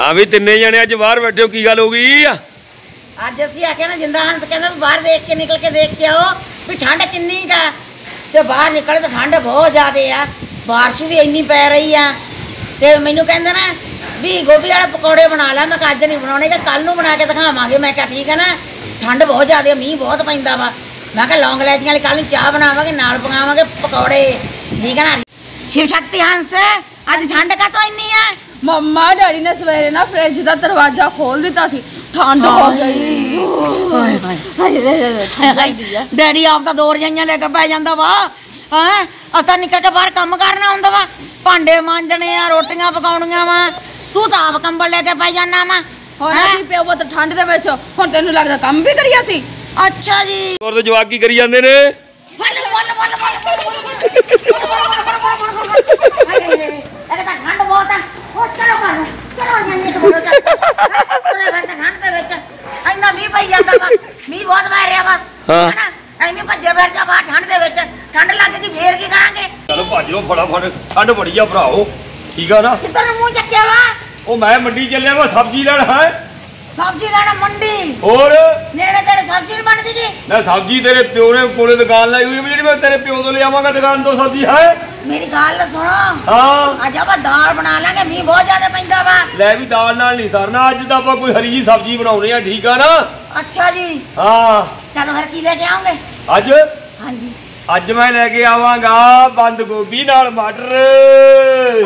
ਹਾਂ ਵੀ ਤਿੰਨੇ ਜਣੇ ਅੱਜ ਬਾਹਰ ਬੈਠੇ ਹੋ ਕੀ ਗੱਲ ਹੋ ਗਈ? ਆ ਅੱਜ ਅਸੀਂ ਆਖਿਆ ਨਾ ਜਿੰਦਾ ਹੰਸ ਕਹਿੰਦਾ ਵੀ ਬਾਹਰ ਦੇਖ ਕੇ ਨਿਕਲ ਕੇ ਦੇਖ ਕੇ ਆਓ ਵੀ ਠੰਡ ਕਿੰਨੀ ਕਾ ਤੇ ਬਾਹਰ ਨਿਕਲੇ ਤਾਂ ਠੰਡ ਬਹੁਤ ਜ਼ਿਆਦੇ ਆ ਬਾਰਿਸ਼ ਵੀ ਇੰਨੀ ਪੈ ਰਹੀ ਆ। ਤੇ ਮੈਨੂੰ ਕਹਿੰਦੇ ਨਾ ਵੀ ਗੋਭੀ ਵਾਲੇ ਪਕੌੜੇ ਬਣਾ ਲੈ ਮੈਂ ਕਿਹਾ ਅੱਜ ਨਹੀਂ ਬਣਾਉਣੇ ਕਿ ਕੱਲ ਨੂੰ ਬਣਾ ਕੇ ਦਿਖਾਵਾਂਗੇ। ਮੈਂ ਕਿਹਾ ਠੀਕ ਹੈ ਨਾ ਠੰਡ ਬਹੁਤ ਜ਼ਿਆਦੇ ਆ, ਮੀਂਹ ਬਹੁਤ ਪੈਂਦਾ ਵਾ। ਮੈਂ ਕਿਹਾ ਲੌਂਗ ਲੈਚੀਆਂ ਵਾਲੀ ਕੱਲ ਨੂੰ ਚਾਹ ਬਣਾਵਾਂਗੇ ਨਾਲ ਪਕਾਵਾਂਗੇ ਪਕੌੜੇ। ਠੀਕ ਹੈ ਨਾ? ਸ਼ਿਵ ਸ਼ਕਤੀ ਹੰਸ ਅੱਜ ਠੰਡ ਕਾ ਤੋਂ ਇੰਨੀ ਆ? ਮੰਮਾ ਡੈਡੀ ਨੇ ਸਵੇਰੇ ਨਾ ਫ੍ਰਿਜ ਦਾ ਦਰਵਾਜ਼ਾ ਖੋਲ ਦਿੱਤਾ ਸੀ। ਠੰਡ ਹੋ ਗਈ ਡੈਡੀ ਆਪ ਤਾਂ ਦੋ ਰਜਾਈਆਂ ਲੈ ਕੇ ਪੈ ਜਾਂਦਾ ਵਾ। ਹਾਂ? ਅਸਾਂ ਨਿਕਲ ਕੇ ਬਾਹਰ ਕੰਮ ਕਰਨਾ ਹੁੰਦਾ ਵਾ। ਭਾਂਡੇ ਮਾਂਜਣੇ ਆ ਰੋਟੀਆਂ ਪਕਾਉਣੀਆਂ ਵਾ। ਤੂੰ ਤਾਂ ਆਪ ਕੰਬਲ ਲੈ ਕੇ ਪੈ ਜਾਣਾ ਵਾ। ਹੁਣ ਅਸੀਂ ਪਿਓ ਪੁੱਤ ਠੰਡ ਦੇ ਵਿੱਚ ਹੁਣ ਤੈਨੂੰ ਲੱਗਦਾ ਕੰਮ ਵੀ ਕਰੀਆ ਸੀ? ਅੱਛਾ ਜੀ। ਹੋਰ ਤੇ ਜਵਾਕ ਕੀ ਕਰੀ ਜਾਂਦੇ ਨੇ? ਫਲ ਫਲ ਫਲ ਇਹ ਤਾਂ ਠੰਡ ਬਹੁਤ ਆ ਉਹ ਚਲੋ ਕਰ ਚਲੋ ਜਾਂਦੇ ਤੇ ਬੋਲੋ ਚੱਲ ਪੂਰੇ ਬੰਦ ਠੰਡ ਦੇ ਵਿੱਚ ਇੰਨਾ ਮੀਂਹ ਪਈ ਜਾਂਦਾ ਵਾ ਮੀਂਹ ਬਹੁਤ ਪੈ ਰਿਹਾ ਵਾ ਹਾਂ। ਹੈਨਾ ਐਵੇਂ ਭੱਜੇ ਫਿਰ ਜਾ ਬਾਹਰ ਠੰਡ ਦੇ ਵਿੱਚ। ਠੰਡ ਲੱਗ ਗਈ ਫੇਰ ਕੀ ਕਰਾਂਗੇ? ਚਲੋ ਭੱਜ ਲੋ ਫਟਾਫਟ ਠੰਡ ਬੜੀ ਆ ਭਰਾਓ। ਠੀਕ ਆ ਨਾ? ਕਿੱਧਰ ਨੂੰ ਮੂੰਹ ਚੱਕਿਆ ਵਾ? ਉਹ ਮੈਂ ਮੰਡੀ ਚੱਲਿਆ ਵਾ ਸਬਜ਼ੀ ਲੈਣ ਹੈ? ਸਬਜ਼ੀ ਲੈਣਾ ਮੰਡੀ। ਹੋਰ? ਨੇੜੇ ਤੇੜੇ ਸਬਜ਼ੀ ਨਹੀਂ ਬਣਦੀ ਜੀ। ਨਾ ਸਬਜ਼ੀ ਤੇਰੇ ਪਿਓ ਨੇ ਕੋਲੇ ਦੁਕਾਨ ਲਾਈ ਹੋਈ ਹੈ ਵੀ ਜਿਹੜੀ ਮੈਂ ਤੇਰੇ ਪਿਓ ਤੋਂ ਲਿਆਵਾਂਗਾ ਦੁਕਾਨ ਤੋਂ ਸਬਜ਼ੀ ਹੈ? ਮੇਰੀ ਗੱਲ ਸੁਣੋ। ਹਾਂ। ਅੱਜ ਆਪਾਂ ਦਾਲ ਬਣਾ ਲਾਂਗੇ ਮੀਂਹ ਬਹੁਤ ਜ਼ਿਆਦਾ ਪੈਂਦਾ ਵਾ। ਲੈ ਵੀ ਦਾਲ ਨਾਲ ਨਹੀਂ ਸਰਨਾ ਅੱਜ ਤਾਂ ਆਪਾਂ ਕੋਈ ਹਰੀ ਜੀ ਸਬਜ਼ੀ ਬਣਾਉਣੀ ਆ ਠੀਕ ਆ ਨਾ? ਅੱਛਾ ਜੀ। ਹਾਂ। ਚਲੋ ਫਿਰ ਕੀ ਲੈ ਕੇ ਆਉਂਗੇ ਅੱਜ? ਹਾਂਜੀ। ਅੱਜ ਮੈਂ ਲੈ ਕੇ ਆਵਾਂਗਾ ਬੰਦ ਗੋਭੀ ਨਾਲ ਮਟਰ।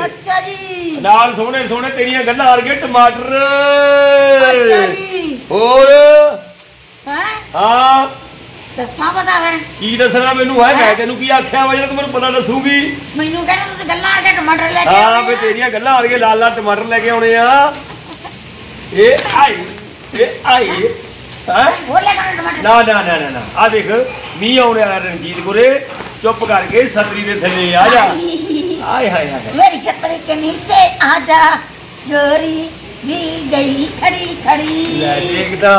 ਅੱਛਾ ਜੀ। ਨਾਲ ਸੋਹਣੇ ਸੋਹਣੇ ਤੇਰੀਆਂ ਗੱਲਾਂ ਵਰਗੇ ਟਮਾਟਰ। ਅੱਛਾ ਜੀ। ਹੋਰ? ਹੈ? ਹਾਂ। ਦੱਸਾਂ ਪਤਾ ਫਿਰ? ਕੀ ਦੱਸਣਾ ਮੈਨੂੰ? ਹੈ ਮੈਂ ਤੈਨੂੰ ਕੀ ਆਖਿਆ ਵਾ ਜਿਹੜਾ ਤੂੰ ਮੈਨੂੰ ਪਤਾ ਦੱਸੂਗੀ? ਮੈਨੂੰ ਕਹਿੰਦੇ ਤੁਸੀਂ ਗੱਲਾਂ ਕਰਕੇ ਟਮਾਟਰ ਲੈ ਕੇ ਹਾਂ ਆ। ਤੇਰੀਆਂ ਗੱਲਾਂ ਵਰਗੇ ਲਾਲ ਲਾਲ ਟਮਾਟਰ ਲੈ ਕੇ ਆਉਣੇ ਆ। ਇਹ ਆਈ ਇਹ ਆਈ। ਨਾ ਨਾ ਨਾ ਨਾ ਆ ਦੇਖ ਮੀਂਹ ਆਉਣੇ ਵਾਲਾ ਰਣਜੀਤ ਗੁਰੇ ਚੁੱਪ ਕਰਕੇ ਛਤਰੀ ਦੇ ਥੱਲੇ ਆ ਜਾ। ਆਏ ਹਾਏ ਹਾਏ ਮੇਰੀ ਛਤਰੀ ਕੇ ਨੀਚੇ ਆ ਜਾ। ਗੋਰੀ ਵੀ ਗਈ ਖੜੀ ਖੜੀ। ਲੈ ਦੇਖਦਾ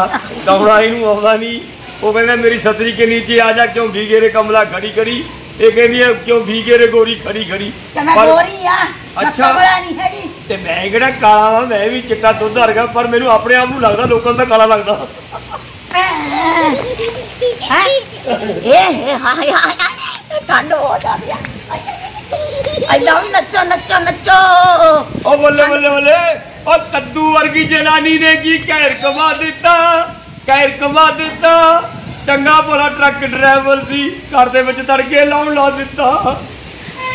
ਕੌੜਾ ਇਹਨੂੰ ਆਉਂਦਾ ਨਹੀਂ। ਉਹ ਕਹਿੰਦਾ ਮੇਰੀ ਛਤਰੀ ਕੇ ਨੀਚੇ ਆ ਜਾ ਕਿਉਂ ਭੀਗੇ ਰੇ ਕਮਲਾ ਖੜੀ ਖੜੀ ਇਹ ਕਹਿੰਦੀ ਹੈ ਕਿਉਂ ਭੀਗੇ ਰੇ ਗੋਰੀ ਖੜੀ ਖੜੀ? ਮੈਂ ਗੋਰੀ ਆ ਅੱਛਾ। ਕਮਲਾ ਨਹੀਂ ਹੈਗੀ। ਤੇ ਮੈਂ ਕਿਹੜਾ ਕਾਲਾ ਵਾਂ ਮੈਂ ਵੀ ਚਿੱਟਾ ਦੁੱਧ ਵਰਗਾ ਪਰ ਮੈਨੂੰ ਆਪਣੇ ਆਪ ਨੂੰ ਲੱਗਦਾ ਲੋਕਾਂ ਨੂੰ ਤਾਂ ਕਾਲਾ ਲੱਗਦਾ। ਹੈ। ਇਹ ਹਾਏ ਹਾਏ ਠੰਡ ਹੋ ਜਾਂਦੀ ਆ ਆਇਦਾ ਨੱਚੋ ਨੱਚੋ ਨੱਚੋ ਉਹ ਬੱਲੇ ਬੱਲੇ ਬੱਲੇ। ਉਹ ਕੱਦੂ ਵਰਗੀ ਜਨਾਨੀ ਨੇ ਕੀ ਕਹਿਰ ਕਮਾ ਦਿੱਤਾ? ਕਹਿਰ ਕਮਾ ਦਿੱਤਾ? ਚੰਗਾ ਭਲਾ ਟਰੱਕ ਡਰਾਈਵਰ ਸੀ, ਘਰ ਦੇ ਵਿੱਚ ਤੜਕੇ ਲਾਉਣ ਲਾ ਦਿੱਤਾ।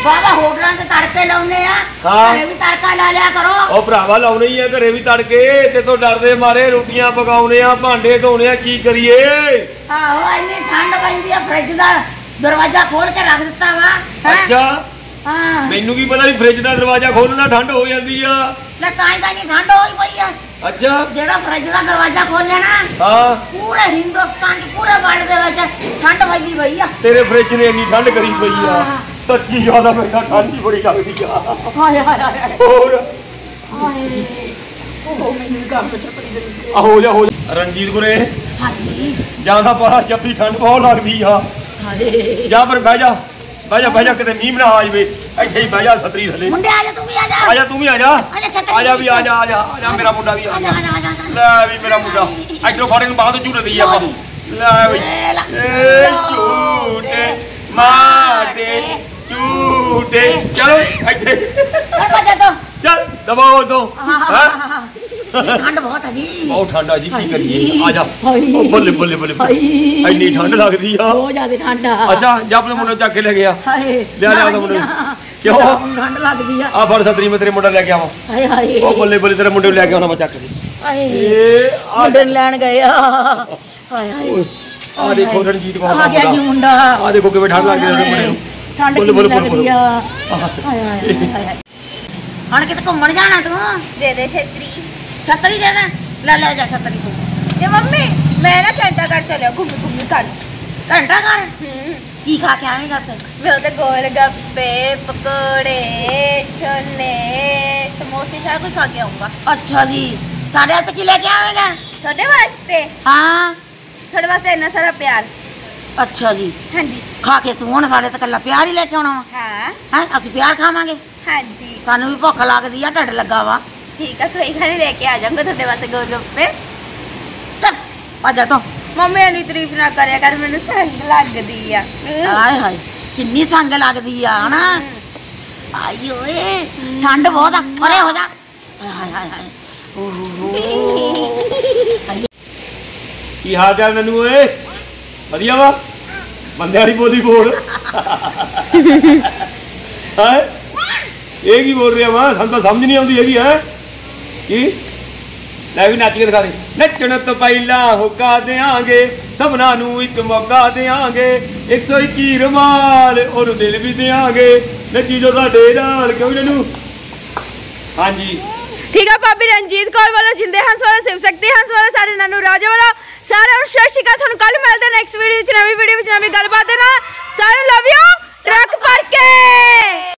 ਬਾਬਾ ਹੋਟਲਾਂ ਤੇ ਤੜਕੇ ਲਾਉਨੇ ਆ। ਹਾਂ। ਘਰੇ ਵੀ ਤੜਕਾ ਲਾ ਲਿਆ ਕਰੋ। ਉਹ ਭਰਾਵਾ ਲਾਉਣੇ ਹੀ ਆ ਘਰੇ ਵੀ ਤੜਕੇ ਤੇ ਤੋਂ ਡਰਦੇ ਮਾਰੇ ਰੋਟੀਆਂ ਪਕਾਉਣੇ ਆ ਭਾਂਡੇ ਧੋਣੇ ਆ ਕੀ ਕਰੀਏ? ਆਹੋ ਇੰਨੀ ਠੰਡ ਪੈਂਦੀ ਆ ਫ੍ਰਿਜ ਦਾ ਦਰਵਾਜ਼ਾ ਖੋਲ ਕੇ ਰੱਖ ਦਿੱਤਾ ਵਾ ਹੈਂ? ਅੱਛਾ। ਹਾਂ। ਮੈਨੂੰ ਕੀ ਪਤਾ ਨਹੀਂ ਫ੍ਰਿਜ ਦਾ ਦਰਵਾਜ਼ਾ ਖੋਲਣਾ ਠੰਡ ਹੋ ਜਾਂਦੀ ਆ। ਲੈ ਤਾਂ ਹੀ ਤਾਂ ਇੰਨੀ ਠੰਡ ਹੋਈ ਪਈ ਆ। ਅੱਛਾ। ਜਿਹੜਾ ਫ੍ਰਿਜ ਦਾ ਦਰਵਾਜ਼ਾ ਖੋਲਿਆ ਨਾ ਹਾਂ। ਪੂਰੇ ਹਿੰਦੁਸਤਾਨ ਚ ਪੂਰੇ ਵਰਲਡ ਦੇ ਵਿੱਚ ਠੰਡ ਪੈਂਦੀ ਪਈ ਆ। ਤੇਰੇ ਫ੍ਰਿਜ ਨੇ ਇੰਨੀ ਠੰਡ ਕਰੀ ਪਈ ਆ। ਸੱਚੀ ਜ਼ਿਆਦਾ ਮੈਨੂੰ ਤਾਂ ਠੰਡ ਹੀ ਬੜੀ ਲੱਗਦੀ ਆ। ਹਾਏ ਹਾਏ ਹਾਏ। ਹੋਰ? ਹਾਏ ਉਹ ਮੈਨੂੰ ਕੰਮ ਚੱਪੜੀ ਦੇ ਵਿੱਚ। ਆ ਹੋ ਜਾ ਹੋ ਜਾ। ਰਣਜੀਤ ਗੁਰੇ ਹਾਂਜੀ। ਜਾਂ ਤਾਂ ਪਰਾ ਚੱਪੀ ਠੰਡ ਬਹੁਤ ਲੱਗਦੀ ਆ। ਹਾਏ। ਜਾਂ ਪਰ ਬਹਿ ਜਾ ਬਹਿ ਜਾ ਬਹਿ ਜਾ ਕਿਤੇ ਮੀਂਹ ਨਾ ਆ ਜਾਵੇ। ਇੱਥੇ ਹੀ ਬਹਿ ਜਾ ਛਤਰੀ ਥੱਲੇ। ਮੁੰਡੇ ਆ ਜਾ ਤੂੰ ਵੀ ਆ ਜਾ। ਆ ਜਾ ਤੂੰ ਵੀ ਆ ਜਾ। ਆ ਜਾ ਵੀ ਆ ਜਾ ਆ ਜਾ ਆ ਜਾ ਮੇਰਾ ਮੁੰਡਾ ਵੀ ਆ ਜਾ ਜਾ ਆ ਜਾ ਆ ਜਾ। ਲੈ ਵੀ ਮੇਰਾ ਮੁੰਡਾ। ਇੱਧਰੋਂ ਫਾੜੇ ਨੂੰ ਬਾਹਰ ਤੋਂ ਝੂਟੇ ਦਈ ਆਪਾਂ। ਲੈ ਵੀ। ਝੂਟੇ ਮਾਟੇ ਝੂਟੇ ਚਲੋ ਇੱਥੇ ਕਰ ਭੱਜ ਤੋ ਚੱਲ ਦਬਾਓ ਤੋਂ ਹਾਂ ਠੰਡ ਬਹੁਤ ਹੈ ਜੀ ਬਹੁਤ ਠੰਡਾ ਜੀ ਕੀ ਕਰੀਏ ਆ ਜਾ ਹਾਏ। ਉਹ ਬੱਲੇ ਬੱਲੇ ਬੱਲੇ ਬੱਲੇ। ਹਾਏ। ਇੰਨੀ ਠੰਡ ਲੱਗਦੀ ਆ ਬਹੁਤ ਜ਼ਿਆਦਾ ਠੰਡ ਆ ਅੱਛਾ ਜਾ ਆਪਣੇ ਮੁੰਡੇ ਨੂੰ ਚੱਕ ਕੇ ਲੈ ਗਿਆ ਹਾਏ ਲਿਆ ਲਿਆ ਨਾ ਉਹਦਾ ਜੀ, ਮੁੰਡਾ। ਨਾ। ਕਿਉਂ? ਹੁਣ ਠੰਡ ਲੱਗਦੀ ਆ ਆ ਫੜ ਛਤਰੀ ਮੈਂ ਤੇਰੇ ਮੁੰਡਾ ਲੈ ਕੇ ਆਵਾਂ ਹਾਏ ਹਾਏ ਉਹ ਬੱਲੇ ਬੱਲੇ ਤੇਰੇ ਮੁੰਡੇ ਨੂੰ ਲੈ ਕੇ ਆਉਣਾ ਮੈਂ ਚੱਕ ਕੇ ਹਾਏ ਏ ਆ ਮੁੰਡੇ ਨੂੰ ਲੈਣ ਠੰਡ ਕਿੰਨੀ ਲੱਗਦੀ ਆ? ਹੁਣ ਕਿਤੇ ਘੁੰਮਣ ਜਾਣਾ ਤੂੰ? ਦੇ ਦੇ ਛੇਤਰੀ। ਛਤਰੀ ਦੇ ਦੇ? ਲੈ ਲੈ ਜਾ ਛਤਰੀ ਤੂੰ। ਤੇ ਮੰਮੀ ਮੈਂ ਨਾ ਚੰਟਾ ਕਰ ਚਲਿਆ ਘੁੰਮ ਘੁੰਮ ਕਰ ਘੰਟਾ ਕਰ ਹੂੰ। ਕੀ ਖਾ ਕੇ ਆਵੇਂਗਾ ਤੇ ਮੈਂ ਉਹਦੇ ਗੋਲ ਗੱਪੇ ਪਕੌੜੇ ਛੋਲੇ ਸਮੋਸੇ ਸਾਰਾ ਕੁਝ ਖਾ ਕੇ ਆਉਂਗਾ ਅੱਛਾ ਜੀ। ਸਾਡੇ ਹੱਥ ਕੀ ਲੈ ਕੇ ਆਵੇਂਗਾ? ਤੁਹਾਡੇ ਵਾਸਤੇ? ਹਾਂ। ਤੁਹਾਡੇ ਵਾਸਤੇ ਇੰਨਾ ਸਾਰਾ ਪਿਆਰ। ਅੱਛਾ ਜੀ। ਹਾਂਜੀ। ਖਾ ਕੇ ਤੂੰ ਹੁਣ ਸਾਡੇ ਤੇ ਕੱਲਾ ਪਿਆਰ ਹੀ ਲੈ ਕੇ ਆਉਣਾ ਵਾ। ਹਾਂ। ਹੈ ਅਸੀਂ ਪਿਆਰ ਖਾਵਾਂਗੇ। ਹਾਂਜੀ। ਸਾਨੂੰ ਵੀ ਭੁੱਖ ਲੱਗਦੀ ਆ ਢੱਡ ਲੱਗਾ ਵਾ। ਠੀਕ ਆ ਕੋਈ ਗੱਲ ਨੀ, ਲੈ ਕੇ ਆ ਜਾਵਾਂਗਾ ਤੁਹਾਡੇ ਵਾਸਤੇ ਗੋਲਗੱਪੇ। ਚੱਲ ਆ ਜਾ ਤੂੰ। ਮੰਮੀ ਇੰਨੀ ਤਾਰੀਫ ਨਾ ਕਰਿਆ ਕਰ ਮੈਨੂੰ ਸੰਗ ਲੱਗਦੀ ਆ। ਹਾਏ ਹਾਏ ਕਿੰਨੀ ਸੰਗ ਲੱਗਦੀ ਆ ਹਨਾ? ਆਈ ਓਏ ਠੰਡ ਬਹੁਤ ਆ। ਅਰੇ ਹੋ ਜਾ। ਹਾਏ ਹਾਏ ਹਾਏ ਹਾਏ। ਓਹੋ। ਕੀ ਹਾਲ ਚਾਲ ਮੈਨੂੰ ਓਏ? ਵਧੀਆ ਵਾ? ਬੰਦਿਆਂ ਦੀ ਬੋਲੀ ਬੋਲ। ਹੈ? ਇਹ ਕੀ ਬੋਲ ਰਿਹਾ ਵਾ? ਸਾਨੂੰ ਤਾਂ ਸਮਝ ਨਹੀਂ ਆਉਂਦੀ ਹੈਗੀ ਹੈ? ਕੀ? ਲੈ ਵੀ ਨੱਚ ਕੇ ਦਿਖਾ ਦੇ। ਨੱਚਣ ਤੋਂ ਪਹਿਲਾਂ ਹੁਕਾ ਦੇਾਂਗੇ ਸਭਨਾਂ ਨੂੰ ਇੱਕ ਮੌਕਾ ਦੇਾਂਗੇ 121 ਰਮਾਲ ਉਹਨੂੰ ਦਿਲ ਵੀ ਦੇਾਂਗੇ ਨੱਚੀ ਜੋ ਸਾਡੇ ਨਾਲ ਕਿਉਂ ਜਨੂੰ? ਹਾਂਜੀ। ਠੀਕ ਆ ਭਾਬੀ ਰਣਜੀਤ ਕੌਰ ਵੱਲੋਂ ਜਿੰਦੇ ਹੰਸ ਵਾਲਾ ਸਿਵ ਸਕਤੀ ਹੰਸ ਵਾਲਾ ਸਾਰੇ ਨਾਨੂ ਰਾਜਾ ਵਾਲਾ ਸਾਰਿਆਂ ਨੂੰ ਸਤਿ ਸ਼੍ਰੀ ਅਕਾਲ, ਤੁਹਾਨੂੰ ਕੱਲ ਮਿਲਦੇ ਨੈਕਸਟ ਵੀਡੀਓ ਵਿੱਚ, ਨਵੀਂ ਵੀਡੀਓ ਵਿੱਚ, ਨਵੀਂ ਗੱਲਬਾਤ ਦੇ ਨਾਲ। ਸਾਰਿਆਂ ਲਵ ਯੂ ਟਰੱਕ ਭਰ ਕੇ।